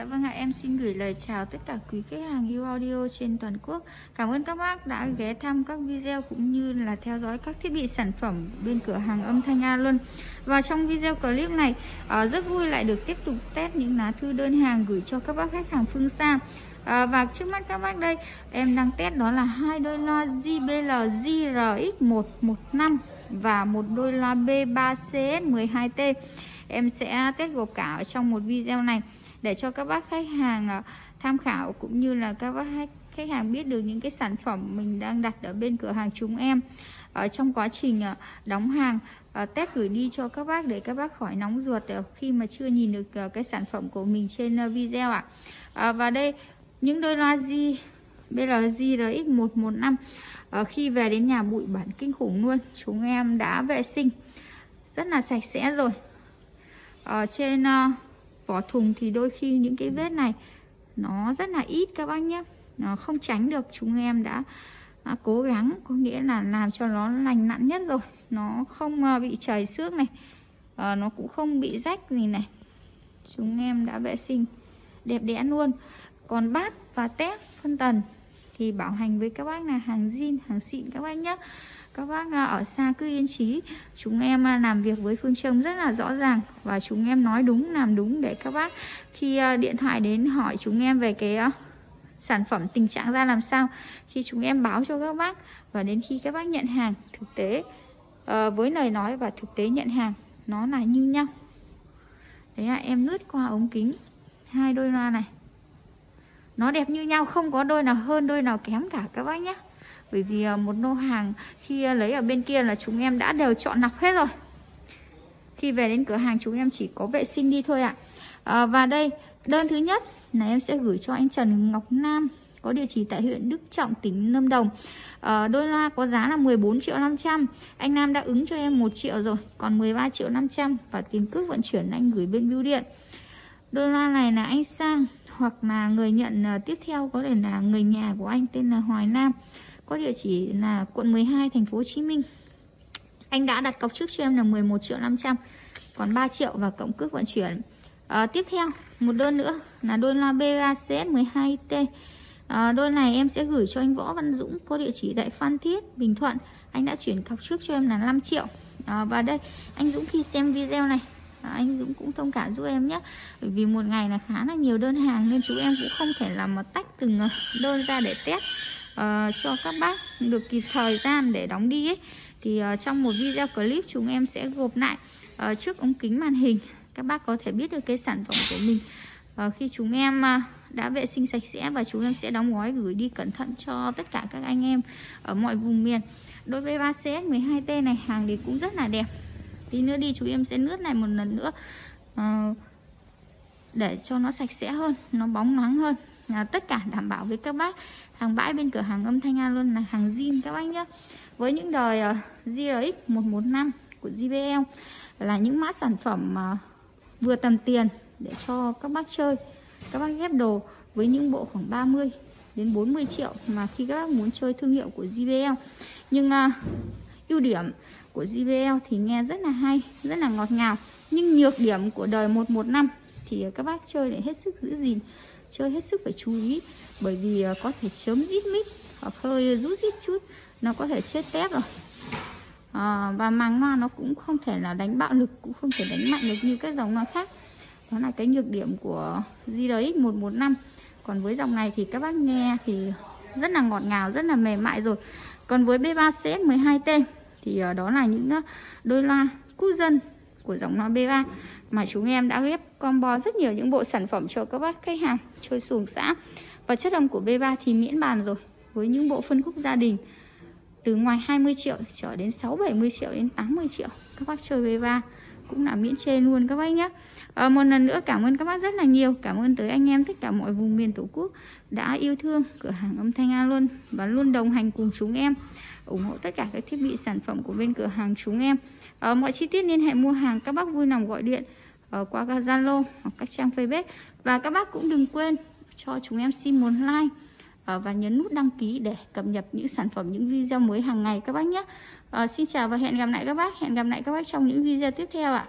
Dạ vâng gửi lời chào tất cả quý khách hàng yêu audio trên toàn quốc. Cảm ơn các bác đã ghé thăm các video cũng như là theo dõi các thiết bị sản phẩm bên cửa hàng âm thanh A luôn Và trong video clip này ờ, rất vui lại được tiếp tục test những lá thư đơn hàng gửi cho các bác khách hàng phương xa. À, và trước mắt các bác đây em đang test đó là hai đôi loa JBL JRX115 và một đôi loa B3CS12T em sẽ test gộp cả ở trong một video này để cho các bác khách hàng à, tham khảo cũng như là các bác khách hàng biết được những cái sản phẩm mình đang đặt ở bên cửa hàng chúng em ở trong quá trình à, đóng hàng à, test gửi đi cho các bác để các bác khỏi nóng ruột khi mà chưa nhìn được cái sản phẩm của mình trên video ạ à. và đây những đôi loa di BLG RX115 khi về đến nhà bụi bẩn kinh khủng luôn chúng em đã vệ sinh rất là sạch sẽ rồi ở trên uh, vỏ thùng thì đôi khi những cái vết này nó rất là ít các bác nhé. Nó không tránh được chúng em đã, đã cố gắng có nghĩa là làm cho nó lành nặn nhất rồi. Nó không uh, bị chảy xước này uh, nó cũng không bị rách gì này. Chúng em đã vệ sinh đẹp đẽ luôn. Còn bát và tép phân tần thì bảo hành với các bác là hàng zin, hàng xịn các bác nhé. Các bác à, ở xa cứ yên trí chúng em à, làm việc với phương châm rất là rõ ràng và chúng em nói đúng, làm đúng để các bác khi à, điện thoại đến hỏi chúng em về cái sản phẩm tình trạng ra làm sao khi chúng em báo cho các bác và đến khi các bác nhận hàng, thực tế ờ, với lời nói và thực tế nhận hàng, nó là như nhau. Đấy ạ, em lướt qua ống kính, hai đôi loa này nó đẹp như nhau không có đôi nào hơn đôi nào kém cả các bác nhé. Bởi vì à, một lô hàng khi à, lấy ở bên kia là chúng em đã đều chọn lọc hết rồi. Khi về đến cửa hàng chúng em chỉ có vệ sinh đi thôi ạ. À, và đây đơn thứ nhất là em sẽ gửi cho anh Trần Ngọc Nam có địa chỉ tại huyện Đức Trọng tỉnh Lâm Đồng. À, đôi loa có giá là 14 triệu 500 anh Nam đã ứng cho em 1 triệu rồi còn 13 triệu 500 và tiền cước vận chuyển anh gửi bên bưu điện. Đôi loa này là anh Sang hoặc là người nhận ờ, tiếp theo có thể là người nhà của anh tên là Hoài Nam có địa chỉ là quận 12 thành phố Hồ Chí Minh. Anh đã đặt cọc trước cho em là 11 triệu 500 còn 3 triệu và cộng cước vận chuyển. À, tiếp theo một đơn nữa là đôi loa BACS 12T à, đôi này em sẽ gửi cho anh Võ Văn Dũng có địa chỉ tại Phan Thiết Bình Thuận. Anh đã chuyển cọc trước cho em là 5 triệu. À, và đây anh Dũng khi xem video này à, anh Dũng cũng thông cảm giúp em nhé. Bởi vì một ngày là khá là nhiều đơn hàng nên chú em cũng không thể làm mà tách từng ờ, đơn ra để test uh, cho các bác được kịp thời gian để đóng đi ấy. Thì uh, trong một video clip chúng em sẽ gộp lại uh, trước ống kính màn hình. Các bác có thể biết được cái sản phẩm của mình. Uh, khi chúng em uh, đã vệ sinh sạch sẽ và chúng em sẽ đóng gói gửi đi cẩn thận cho tất cả các anh em ở mọi vùng miền. Đối với 3CS 12T này hàng thì cũng rất là đẹp tí nữa đi chú em sẽ nước này một lần nữa. Uh, để cho nó sạch sẽ hơn nó bóng loáng hơn. À, tất cả đảm bảo với các bác. Hàng bãi bên cửa hàng âm thanh A luôn là hàng zin các bác nhé. Với những đời uh, GRX 115 của JBL là những mã sản phẩm uh, vừa tầm tiền để cho các bác chơi. Các bác ghép đồ với những bộ khoảng 30 đến 40 triệu mà khi các bác muốn chơi thương hiệu của JBL nhưng uh, ưu điểm của JBL thì nghe rất là hay rất là ngọt ngào. Nhưng nhược điểm của đời 115 thì các bác chơi để hết sức giữ gìn chơi hết sức phải chú ý. Bởi vì ờ, có thể chớm rít mít hoặc hơi rút rít chút nó có thể chết tép rồi. À, và màng loa nó cũng không thể là đánh bạo lực cũng không thể đánh mạnh được như các dòng loa khác. Đó là cái nhược điểm của GRX 115 còn với dòng này thì các bác nghe thì rất là ngọt ngào rất là mềm mại rồi. Còn với B3CS 12T thì ờ, đó là những ờ, đôi loa quốc dân của dòng loa B3 mà chúng em đã ghép combo rất nhiều những bộ sản phẩm cho các bác khách hàng chơi xuồng xã. Và chất âm của B3 thì miễn bàn rồi, với những bộ phân khúc gia đình từ ngoài 20 triệu trở đến 6 70 triệu đến 80 triệu các bác chơi B3 cũng là miễn chê luôn các bác nhé à, ờ, một lần nữa cảm ơn các bác rất là nhiều. Cảm ơn tới anh em tất cả mọi vùng miền tổ quốc đã yêu thương cửa hàng âm thanh A luôn và luôn đồng hành cùng chúng em ủng hộ tất cả các thiết bị sản phẩm của bên cửa hàng chúng em. À, mọi chi tiết liên hệ mua hàng các bác vui lòng gọi điện uh, qua các Zalo hoặc các trang Facebook. Và các bác cũng đừng quên cho chúng em xin một like Ờ, và nhấn nút đăng ký để cập nhật những sản phẩm những video mới hàng ngày các bác nhé. Uh, xin chào và hẹn gặp lại các bác hẹn gặp lại các bác trong những video tiếp theo ạ.